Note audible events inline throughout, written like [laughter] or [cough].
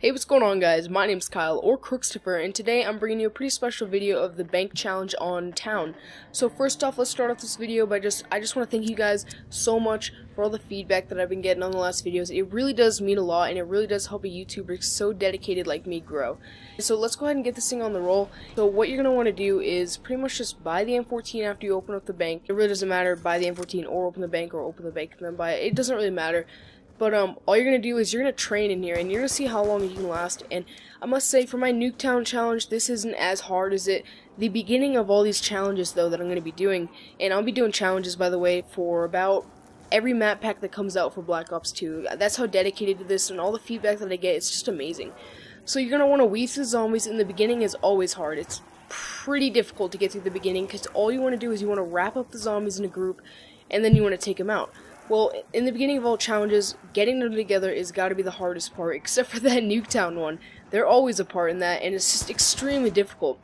Hey, what's going on guys? My name's Kyle, or Crookstopher, and today I'm bringing you a pretty special video of the bank challenge on town. So first off, let's start off this video by just, I just want to thank you guys so much for all the feedback that I've been getting on the last videos. It really does mean a lot, and it really does help a YouTuber so dedicated like me grow. So let's go ahead and get this thing on the roll. So what you're going to want to do is pretty much just buy the M14 after you open up the bank. It really doesn't matter, buy the M14 or open the bank or open the bank and then buy it. It doesn't really matter. But um, all you're gonna do is you're gonna train in here, and you're gonna see how long you can last. And I must say, for my Nuketown challenge, this isn't as hard as it. The beginning of all these challenges, though, that I'm gonna be doing, and I'll be doing challenges, by the way, for about every map pack that comes out for Black Ops 2. That's how dedicated to this, and all the feedback that I get, it's just amazing. So you're gonna want to weave through zombies, and the beginning is always hard. It's pretty difficult to get through the beginning because all you want to do is you want to wrap up the zombies in a group, and then you want to take them out. Well, in the beginning of all challenges, getting them together is got to be the hardest part, except for that [laughs] Nuketown one. They're always a part in that, and it's just extremely difficult.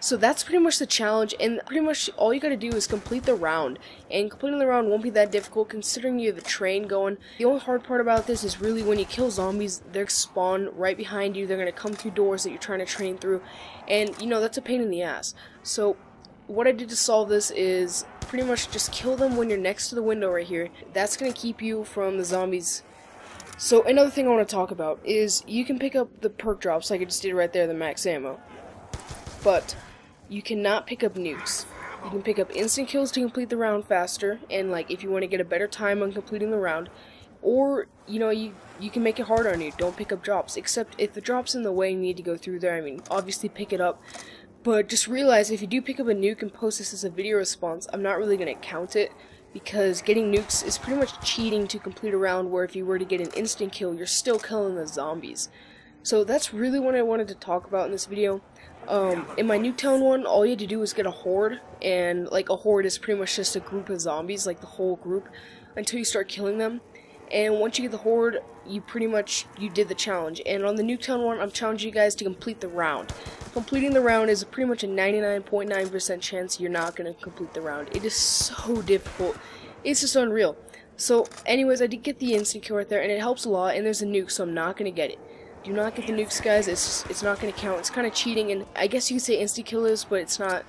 So that's pretty much the challenge, and pretty much all you gotta do is complete the round. And completing the round won't be that difficult considering you have the train going. The only hard part about this is really when you kill zombies, they're spawn right behind you, they're gonna come through doors that you're trying to train through, and you know, that's a pain in the ass. So what I did to solve this is pretty much just kill them when you're next to the window right here. That's going to keep you from the zombies. So another thing I want to talk about is you can pick up the perk drops like I just did right there, the max ammo. But you cannot pick up nukes. You can pick up instant kills to complete the round faster, and like if you want to get a better time on completing the round, or you know you you can make it hard on you. Don't pick up drops, except if the drop's in the way, you need to go through there. I mean, obviously pick it up, but just realize if you do pick up a nuke and post this as a video response, I'm not really going to count it because getting nukes is pretty much cheating to complete a round where if you were to get an instant kill, you're still killing the zombies. So that's really what I wanted to talk about in this video. Um, in my Nuketown one, all you had to do was get a horde, and like a horde is pretty much just a group of zombies, like the whole group, until you start killing them and once you get the horde you pretty much you did the challenge and on the Nuketown one I'm challenging you guys to complete the round completing the round is pretty much a 99.9% chance you're not going to complete the round. It is so difficult. It's just unreal. So anyways I did get the instant kill right there and it helps a lot and there's a nuke so I'm not going to get it. Do not get the nukes guys. It's it's not going to count. It's kind of cheating and I guess you could say instant kill is but it's not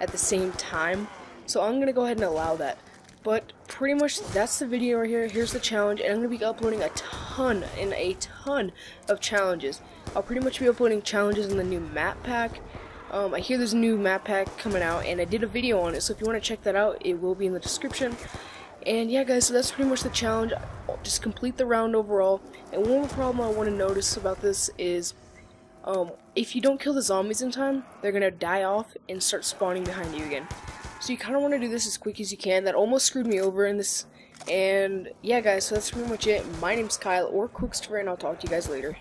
at the same time. So I'm going to go ahead and allow that but pretty much that's the video right here. Here's the challenge, and I'm going to be uploading a ton and a ton of challenges. I'll pretty much be uploading challenges in the new map pack. Um, I hear there's a new map pack coming out, and I did a video on it, so if you want to check that out, it will be in the description. And yeah, guys, so that's pretty much the challenge. Just complete the round overall. And one more problem I want to notice about this is, um, if you don't kill the zombies in time, they're going to die off and start spawning behind you again. So you kind of want to do this as quick as you can. That almost screwed me over in this. And yeah, guys, so that's pretty much it. My name's Kyle or Crookstopher, and I'll talk to you guys later.